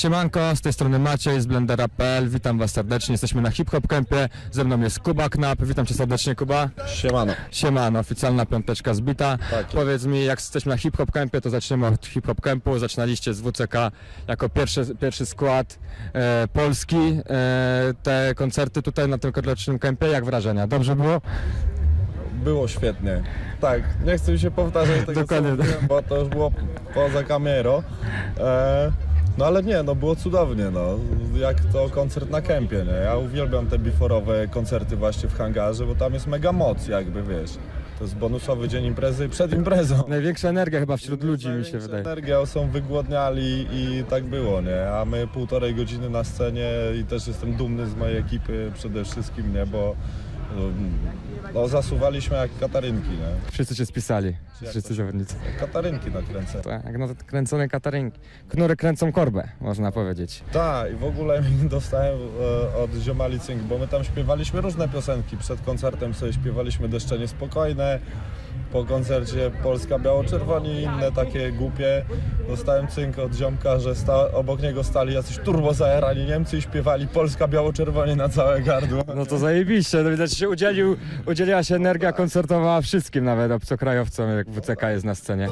Siemanko, z tej strony Maciej z Blendera.pl, witam was serdecznie, jesteśmy na Hip Hop Campie, ze mną jest Kuba Knap, witam cię serdecznie Kuba. Siemano. Siemano, oficjalna piąteczka zbita. Tak. Powiedz mi, jak jesteśmy na Hip Hop Campie, to zaczniemy od Hip Hop Campu, zaczynaliście z WCK jako pierwszy, pierwszy skład e, Polski, e, te koncerty tutaj na tym rocznym campie, jak wrażenia? Dobrze było? Było świetnie. Tak, nie chcę się powtarzać tego, co Dokładnie. mówiłem, bo to już było poza kamerą. E, no ale nie, no było cudownie, no. Jak to koncert na kempie, nie? Ja uwielbiam te beforowe koncerty właśnie w hangarze, bo tam jest mega moc, jakby, wiesz. To jest bonusowy dzień imprezy przed imprezą. Największa energia chyba wśród ludzi mi się Największa wydaje. energia, są wygłodniali i tak było, nie? A my półtorej godziny na scenie i też jestem dumny z mojej ekipy przede wszystkim, nie? Bo no, zasuwaliśmy jak katarynki, nie? Wszyscy się spisali, Jak wszyscy to się- zawodnicy. Katarynki nakręcę. Tak, no kręcone katarynki. Knury kręcą korbę, można powiedzieć. Tak, i w ogóle dostałem e, od ziomali cynk, bo my tam śpiewaliśmy różne piosenki. Przed koncertem sobie śpiewaliśmy Deszcze Niespokojne, po koncercie Polska Biało-Czerwoni i inne takie głupie. Dostałem cynk od ziomka, że sta, obok niego stali jacyś turbo zajarani Niemcy i śpiewali Polska Biało-Czerwoni na całe gardło. No to zajebiście, no widać się udzielił, udzieliła się energia koncertowa wszystkim, nawet obcokrajowcom, jak WCK jest na scenie.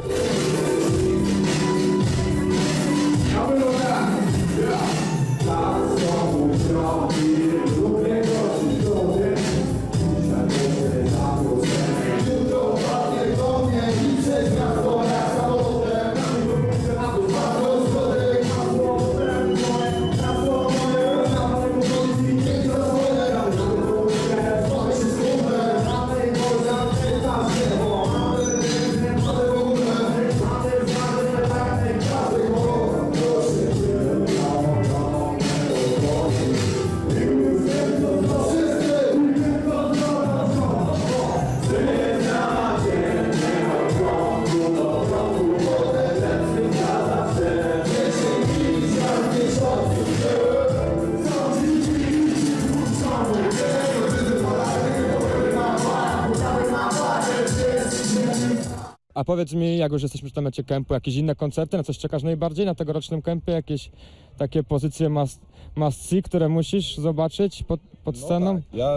Powiedz mi, jak już jesteśmy przy temacie kempu, jakieś inne koncerty, na coś czekasz najbardziej na tegorocznym kempie? Jakieś takie pozycje must, must see, które musisz zobaczyć pod, pod sceną? No tak. Ja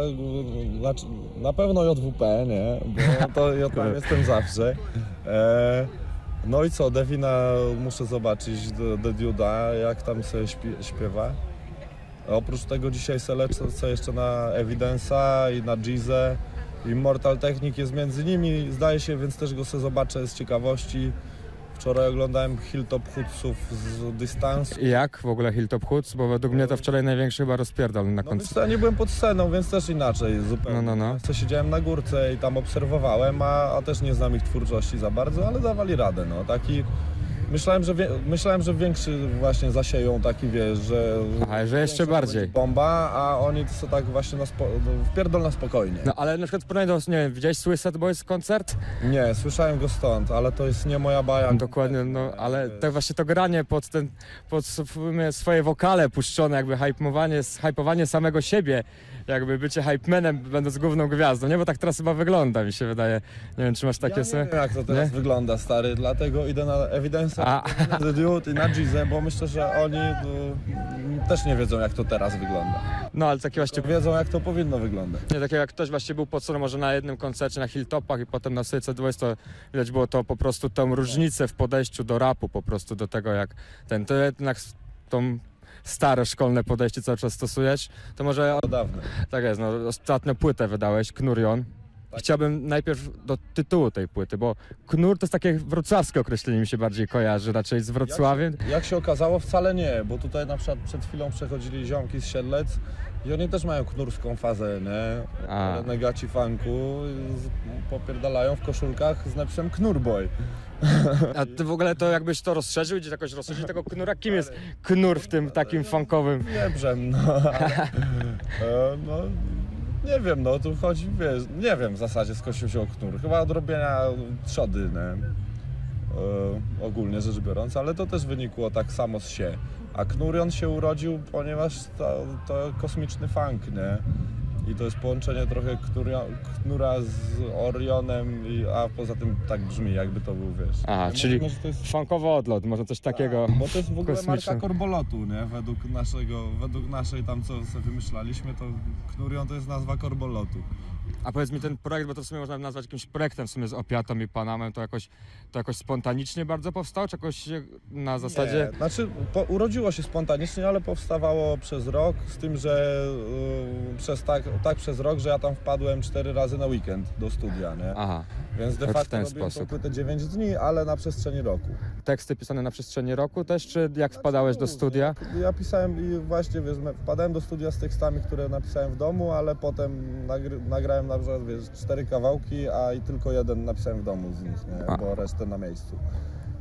znaczy, na pewno JWP, nie? Bo to ja tam jestem zawsze. E, no i co, Devina muszę zobaczyć do Duda, jak tam sobie śpi, śpiewa. A oprócz tego dzisiaj se lecę jeszcze na Evidence'a i na Gizę. Immortal Technic jest między nimi, zdaje się, więc też go sobie zobaczę z ciekawości. Wczoraj oglądałem Hilltop Hoodsów z dystansu. I jak w ogóle Hilltop Hoods? Bo według mnie to wczoraj największy chyba rozpierdol na No więc koncercie. ja nie byłem pod sceną, więc też inaczej zupełnie. No, no, no. Co siedziałem na górce i tam obserwowałem, a, a też nie znam ich twórczości za bardzo, ale dawali radę, no. Taki... Myślałem, że, wie, myślałem, że większy właśnie zasieją taki, wiesz, że... Aha, że jeszcze to bardziej. Bomba, a oni to są tak właśnie na spo, no, wpierdol na spokojnie. No ale na przykład do, nie wiem, widziałeś Suicide Boys koncert? Nie, słyszałem go stąd, ale to jest nie moja baja. Dokładnie, no ale tak właśnie to granie pod ten, pod sw- swoje wokale puszczone, jakby hypowanie, hypowanie samego siebie, jakby bycie hypemanem będąc główną gwiazdą, nie? Bo tak teraz chyba wygląda, mi się wydaje. Nie wiem, czy masz takie ja nie sobie? wiem, jak to teraz Nie? wygląda, stary, dlatego idę na Evidence, A. The Dude i na Gizę, bo myślę, że oni no, też nie wiedzą, jak to teraz wygląda. No ale takie właśnie, Wiedzą, jak to powinno wyglądać. nie takie jak ktoś właśnie był pod może na jednym koncercie na Hilltopach i potem na Suicide Boys, to widać było to po prostu tą różnicę w podejściu do rapu, po prostu do tego jak ten, to jednak tą stare szkolne podejście cały czas stosujesz, to może To dawne. Tak jest, no ostatnio płytę wydałeś, Knurion. Chciałbym najpierw do tytułu tej płyty, bo Knur to jest takie wrocławskie określenie mi się bardziej kojarzy, raczej z Wrocławiem. Jak się okazało, wcale nie, bo tutaj na przykład przed chwilą przechodzili ziomki z Siedlec i oni też mają knurską fazę, nie? A. Renegaci funku popierdalają w koszulkach z napisem Knurboy. A ty w ogóle to jakbyś to rozszerzył, gdzie jakoś rozszerzyć tego Knura? Kim jest Knur w tym takim funkowym? Nie brzem, no. E, no nie wiem, no tu chodzi, wiesz, nie wiem w zasadzie skąd się wziął knur. Chyba od robienia trzody, nie? E, ogólnie rzecz biorąc, ale to też wynikło tak samo z się. A Knurion się urodził, ponieważ to, to kosmiczny funk, nie? I to jest połączenie trochę knuria, knura z Orionem, i, a poza tym tak brzmi, jakby to był, wiesz. Aha, czyli- mówimy, że to jest Funkowy odlot, może coś takiego. tak, bo to jest w ogóle kosmiczne. marka korbolotu, nie? Według naszego, według naszej tam, co sobie wymyślaliśmy, to Knurion to jest nazwa korbolotu. A powiedz mi ten projekt, bo to w sumie można nazwać jakimś projektem w sumie z Opiatą i Panamem, to jakoś, to jakoś spontanicznie bardzo powstało, czy jakoś na zasadzie... Nie, znaczy po, urodziło się spontanicznie, ale powstawało przez rok, z tym, że y, przez tak, tak przez rok, że ja tam wpadłem cztery razy na weekend do studia, nie? Aha, Więc de w facto ten robiłem tą sposób. płytę 9 dni, ale na przestrzeni roku. teksty pisane na przestrzeni roku też, czy jak wpadałeś do Znaczy, studia? Ja pisałem i właśnie, wiesz, wpadałem do studia z tekstami, które napisałem w domu, ale potem nagry, nagrałem na przykład, wiesz, cztery kawałki, a i tylko jeden napisałem w domu z nich, nie? Bo resztę na miejscu.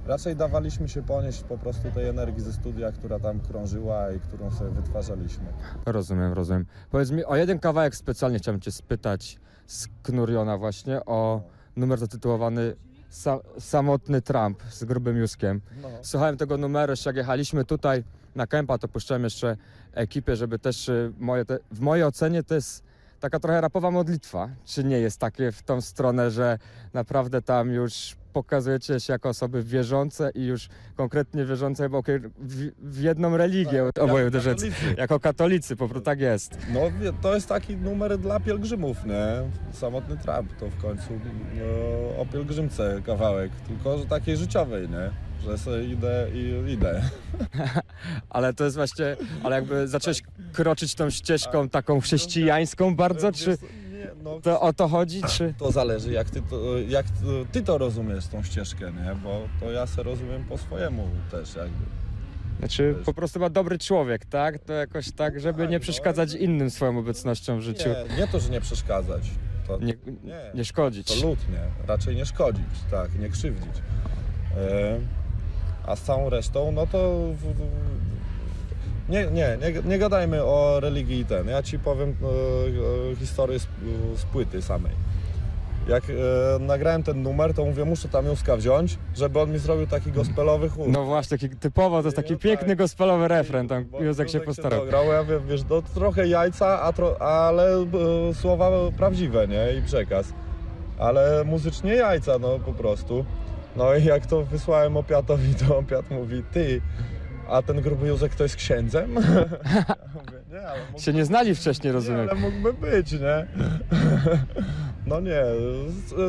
Raczej dawaliśmy się ponieść po prostu tej energii ze studia, która tam krążyła i którą sobie wytwarzaliśmy. Rozumiem, rozumiem. Powiedz mi, o jeden kawałek specjalnie chciałem cię spytać z Knuriona właśnie, o numer zatytułowany Sa Samotny Trump z grubym Juskiem. No. Słuchałem tego numeru, jeszcze jak jechaliśmy tutaj na kępa, to puszczałem jeszcze ekipę, żeby też y, moje te, w mojej ocenie to jest taka trochę rapowa modlitwa. Czy nie jest takie w tą stronę, że naprawdę tam już pokazujecie się jako osoby wierzące i już konkretnie wierzące w, w jedną religię oboje Jako rzeczy. katolicy. Jako katolicy, po prostu tak jest. No to jest taki numer dla pielgrzymów, nie? Samotny Trump to w końcu no, o pielgrzymce kawałek, tylko że takiej życiowej, nie? Że sobie idę i idę. Ale to jest właśnie, ale jakby zacząłeś kroczyć tą ścieżką taką chrześcijańską bardzo, czy no, to o to chodzi, czy... to zależy jak ty to, jak ty to rozumiesz, tą ścieżkę, nie? Bo to ja se rozumiem po swojemu też jakby. Znaczy po prostu chyba dobry człowiek, tak? To jakoś tak, żeby Tak, nie no. przeszkadzać innym swoją obecnością w życiu. Nie, nie to, że nie przeszkadzać. To, Nie, Nie. nie szkodzić. Absolutnie. Raczej nie szkodzić, tak, nie krzywdzić. E, a z całą resztą, no to. Nie, nie, nie, nie gadajmy o religii ten. Ja ci powiem e, e, historię z, z płyty samej. Jak e, nagrałem ten numer, to mówię, muszę tam Józka wziąć, żeby on mi zrobił taki gospelowy chór. No właśnie, taki typowo, to jest taki No piękny tak. gospalowy refren, tam Józek się Józek postarał. dograł, ja wiem, wiesz, no, trochę jajca, a tro, ale e, słowa prawdziwe, nie? I przekaz. Ale muzycznie jajca, no po prostu. No i jak to wysłałem Opiatowi, to Opiat mówi, ty, a ten gruby Józek to jest księdzem? Ja mówię, nie, ale mógłby, Się nie znali wcześniej, nie, rozumiem. ale mógłby być, nie? No nie,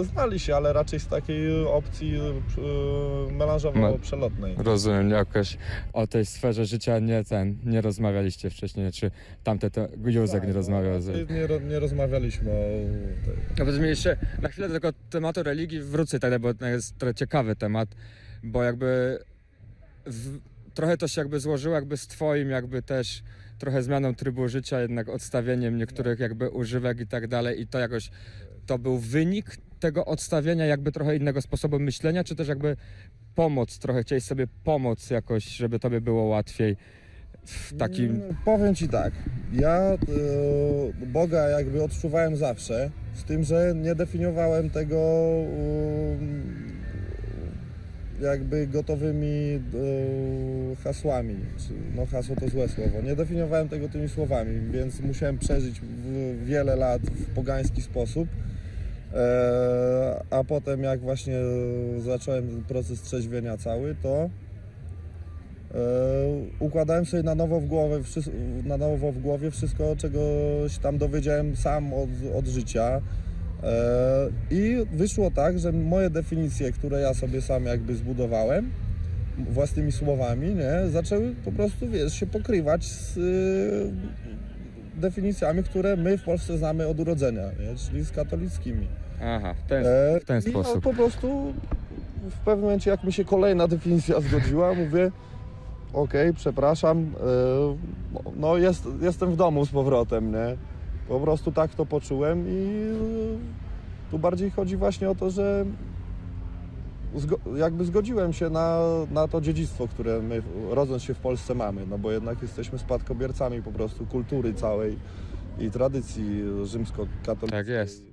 znali się, ale raczej z takiej opcji Ma- melanżowo-przelotnej. Rozumiem, jakoś o tej sferze życia nie ten, nie rozmawialiście wcześniej, czy tamte to Józek Tak, nie no, rozmawiał z... Nie, nie rozmawialiśmy o tej. Mi jeszcze na chwilę do tego tematu religii wrócę, tak, bo to jest trochę ciekawy temat, bo jakby w, trochę to się jakby złożyło jakby z twoim jakby też trochę zmianą trybu życia, jednak odstawieniem niektórych jakby używek i tak dalej i to jakoś, to był wynik tego odstawienia jakby trochę innego sposobu myślenia, czy też jakby pomoc, trochę chciałeś sobie pomóc jakoś, żeby tobie było łatwiej w takim... Mm, Powiem ci tak. Ja e, Boga jakby odczuwałem zawsze, z tym, że nie definiowałem tego um, jakby gotowymi e, hasłami. No hasło to złe słowo. Nie definiowałem tego tymi słowami, więc musiałem przeżyć wiele lat w pogański sposób. E, a potem jak właśnie zacząłem proces trzeźwienia cały, to E, układałem sobie na nowo w głowie, na nowo w głowie wszystko, czego się tam dowiedziałem sam od, od życia. E, I wyszło tak, że moje definicje, które ja sobie sam jakby zbudowałem własnymi słowami, nie, zaczęły po prostu, wiesz, się pokrywać z y, definicjami, które my w Polsce znamy od urodzenia, nie, czyli z katolickimi. Aha, w ten, E, w ten I sposób. No, po prostu w pewnym momencie, jak mi się kolejna definicja zgodziła, mówię, okej, przepraszam, e, no jest, jestem w domu z powrotem, nie? Po prostu tak to poczułem i e, tu bardziej chodzi właśnie o to, że jakby zgodziłem się na, na to dziedzictwo, które my rodząc się w Polsce mamy, no bo jednak jesteśmy spadkobiercami po prostu kultury całej i tradycji rzymsko-katolickiej. Tak jest.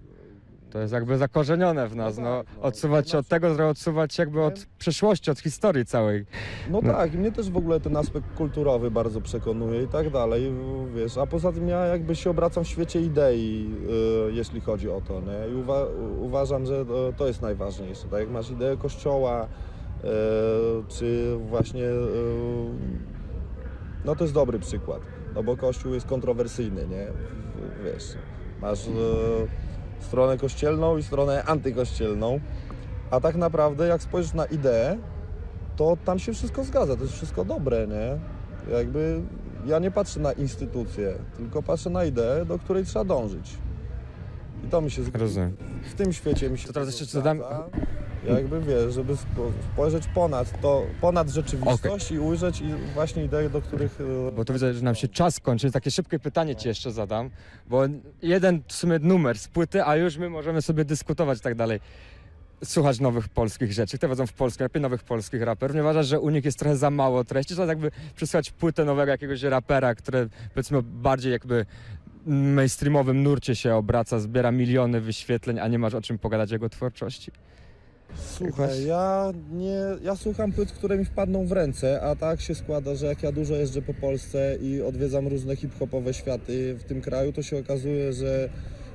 To jest jakby zakorzenione w nas, No no, tak, no. odsuwać się od tego, żeby odsuwać się jakby od przeszłości, od historii całej. No No. tak, i mnie też w ogóle ten aspekt kulturowy bardzo przekonuje i tak dalej, wiesz, a poza tym ja jakby się obracam w świecie idei, y, jeśli chodzi o to, nie? I uwa- uważam, że to, jest najważniejsze, tak jak masz ideę kościoła, y, czy właśnie, y, no to jest dobry przykład, no bo kościół jest kontrowersyjny, nie? Wiesz, masz stronę kościelną i stronę antykościelną, a tak naprawdę jak spojrzysz na ideę, to tam się wszystko zgadza, to jest wszystko dobre, nie? Jakby ja nie patrzę na instytucje, tylko patrzę na ideę, do której trzeba dążyć. I to mi się zgadza. Rozumiem. W tym świecie mi się To teraz jeszcze zgadza. Jakby wiesz, żeby spo- spojrzeć ponad to, ponad rzeczywistość i ujrzeć i właśnie idee, do których... e, Bo to widzę, że nam się czas kończy. Takie szybkie pytanie ci jeszcze zadam, bo jeden w sumie numer z płyty, a już my możemy sobie dyskutować i tak dalej. Słuchać nowych polskich rzeczy, które wchodzą w Polskę, lepiej nowych polskich raperów. Nie uważasz, że u nich jest trochę za mało treści? Trzeba jakby przysłać płytę nowego jakiegoś rapera, które powiedzmy bardziej jakby mainstreamowym nurcie się obraca, zbiera miliony wyświetleń, a nie masz o czym pogadać jego twórczości. Słuchaj, ja nie, ja słucham płyt, które mi wpadną w ręce, a tak się składa, że jak ja dużo jeżdżę po Polsce i odwiedzam różne hip-hopowe światy w tym kraju, to się okazuje, że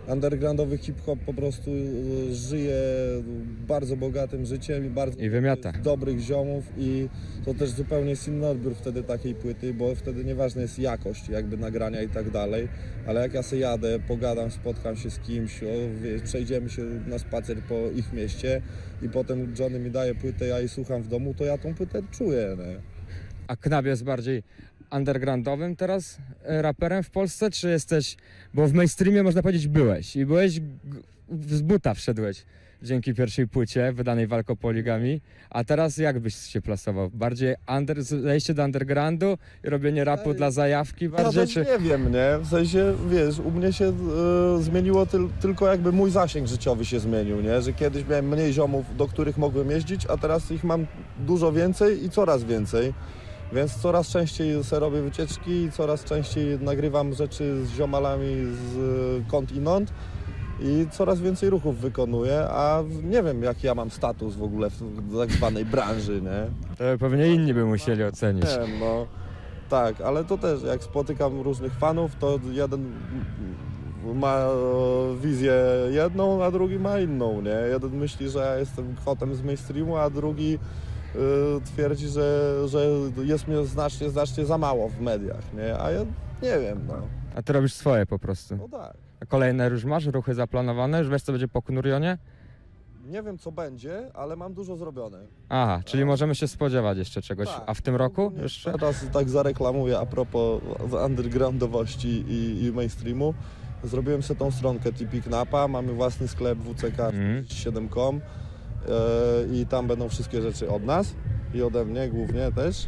undergroundowy hip-hop po prostu y, żyje bardzo bogatym życiem i bardzo I wymiata. dobrych ziomów i to też zupełnie jest inny odbiór wtedy takiej płyty, bo wtedy nieważna jest jakość jakby nagrania i tak dalej, ale jak ja sobie jadę, pogadam, spotkam się z kimś, o, wie, przejdziemy się na spacer po ich mieście i potem Johnny mi daje płytę, ja jej słucham w domu, to ja tą płytę czuję, nie? A Knab jest bardziej undergroundowym teraz e, raperem w Polsce, czy jesteś, bo w mainstreamie można powiedzieć byłeś i byłeś, z buta wszedłeś dzięki pierwszej płycie wydanej walkopoligami, a teraz jak byś się plasował? Bardziej under, zejście do undergroundu i robienie rapu dla zajawki Ja bardziej, też czy... nie wiem, nie? W sensie, wiesz, u mnie się e, zmieniło tyl, tylko jakby mój zasięg życiowy się zmienił, nie? Że kiedyś miałem mniej ziomów, do których mogłem jeździć, a teraz ich mam dużo więcej i coraz więcej. Więc coraz częściej se robię wycieczki i coraz częściej nagrywam rzeczy z ziomalami z e, kąt i nąd i coraz więcej ruchów wykonuję, a nie wiem jaki ja mam status w ogóle w tak zwanej branży, nie? To pewnie inni by musieli ocenić. Nie wiem, no. Tak, ale to też, jak spotykam różnych fanów, to jeden ma e, wizję jedną, a drugi ma inną, nie? Jeden myśli, że ja jestem kotem z mainstreamu, a drugi y, twierdzi, że, że jest mnie znacznie, znacznie za mało w mediach, nie? A ja nie wiem, no. A ty robisz swoje po prostu. No tak. A kolejne już masz ruchy zaplanowane? Już wiesz co będzie po Knurionie? Nie wiem, co będzie, ale mam dużo zrobione. Aha, czyli możemy się spodziewać jeszcze czegoś. Tak. A w tym roku jeszcze? Teraz tak zareklamuję a propos undergroundowości i, i mainstreamu. Zrobiłem sobie tą stronkę TP Knapa, mamy własny sklep Mhm. wck7.com e, i tam będą wszystkie rzeczy od nas i ode mnie głównie też.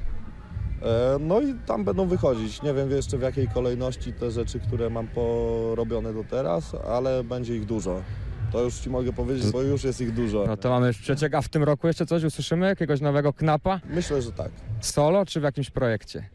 E, no i tam będą wychodzić. Nie wiem jeszcze w jakiej kolejności te rzeczy, które mam porobione do teraz, ale będzie ich dużo. To już Ci mogę powiedzieć, bo już jest ich dużo. No to mamy przeciek, a w tym roku jeszcze coś usłyszymy? Jakiegoś nowego knapa? Myślę, że tak. Solo czy w jakimś projekcie?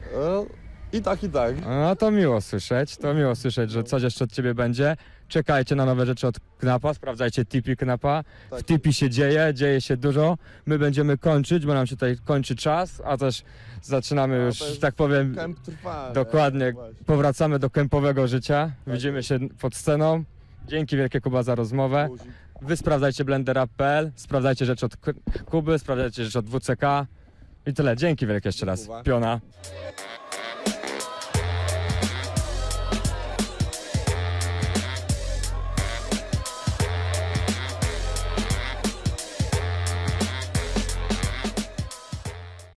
I tak, i tak. No to miło słyszeć, to miło słyszeć, że coś jeszcze od ciebie będzie. Czekajcie na nowe rzeczy od Knapa, sprawdzajcie Tipi Knapa. W tak. Tipi się dzieje, dzieje się dużo. My będziemy kończyć, bo nam się tutaj kończy czas, a też zaczynamy No, już, tak powiem, Kemp trwa. nie? dokładnie, Właśnie. powracamy do kempowego życia. Tak Widzimy się pod sceną. Dzięki wielkie Kuba za rozmowę. Wy sprawdzajcie blenderap.pl, sprawdzajcie rzeczy od Kuby, sprawdzajcie rzeczy od WCK. I tyle. Dzięki wielkie jeszcze raz. Piona.